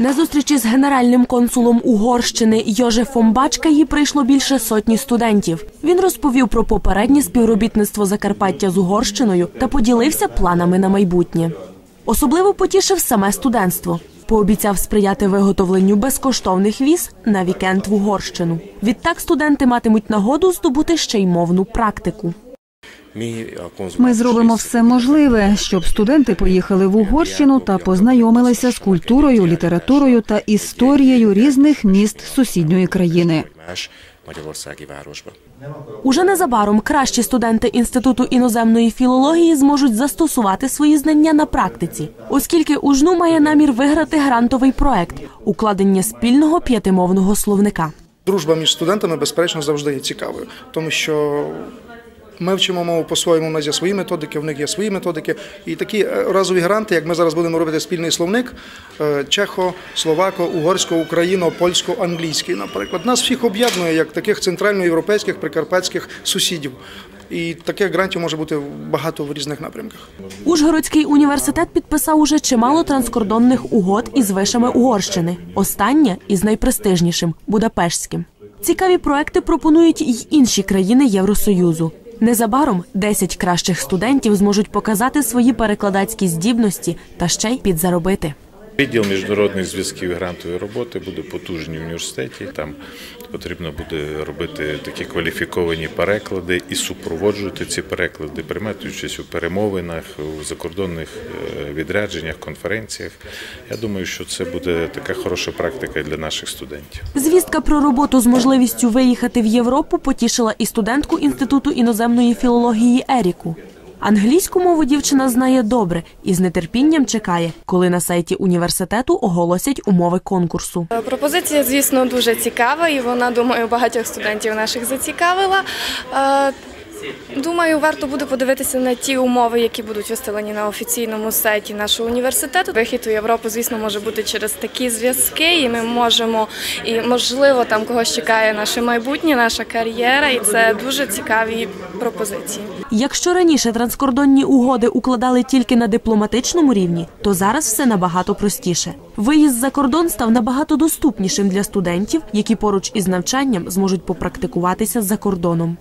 На зустрічі з генеральним консулом Угорщини Йожефом Бачкаї прийшло більше сотні студентів. Він розповів про попереднє співробітництво Закарпаття з Угорщиною та поділився планами на майбутнє. Особливо потішив саме студентство. Пообіцяв сприяти виготовленню безкоштовних віз на вікенд в Угорщину. Відтак студенти матимуть нагоду здобути ще й мовну практику. Ми зробимо все можливе, щоб студенти поїхали в Угорщину та познайомилися з культурою, літературою та історією різних міст сусідньої країни. Уже незабаром кращі студенти інституту іноземної філології зможуть застосувати свої знання на практиці, оскільки УЖНУ має намір виграти грантовий проект укладення спільного п'ятимовного словника. Дружба між студентами, безперечно, завжди є цікавою, тому що ми вчимо мову по-своєму, у нас є свої методики, в них є свої методики. І такі е, разові гранти, як ми зараз будемо робити спільний словник е, чехо, словако, угорсько, україно, польсько, англійський, наприклад, нас всіх об'єднує як таких центральноєвропейських прикарпатських сусідів. І таких грантів може бути багато в різних напрямках. Ужгородський університет підписав уже чимало транскордонних угод із вишами Угорщини. Остання із найпрестижнішим Будапештським. Цікаві проекти пропонують й інші країни Євросоюзу. Незабаром 10 кращих студентів зможуть показати свої перекладацькі здібності та ще й підзаробити. Відділ міжнародних зв'язків і грантової роботи буде потужний в університеті. Там потрібно буде робити такі кваліфіковані переклади і супроводжувати ці переклади, приймати участь у перемовинах, у закордонних е, відрядженнях, конференціях. Я думаю, що це буде така хороша практика для наших студентів. Звістка про роботу з можливістю виїхати в Європу потішила і студентку інституту іноземної філології Еріку. Англійську мову дівчина знає добре і з нетерпінням чекає, коли на сайті університету оголосять умови конкурсу. Пропозиція, звісно, дуже цікава, і вона, думаю, багатьох студентів наших зацікавила. Думаю, варто буде подивитися на ті умови, які будуть виставлені на офіційному сайті нашого університету. Вихід у Європу, звісно, може бути через такі зв'язки, і ми можемо, і можливо, там когось чекає наше майбутнє, наша кар'єра, і це дуже цікаві пропозиції. Якщо раніше транскордонні угоди укладали тільки на дипломатичному рівні, то зараз все набагато простіше. Виїзд за кордон став набагато доступнішим для студентів, які поруч із навчанням зможуть попрактикуватися за кордоном.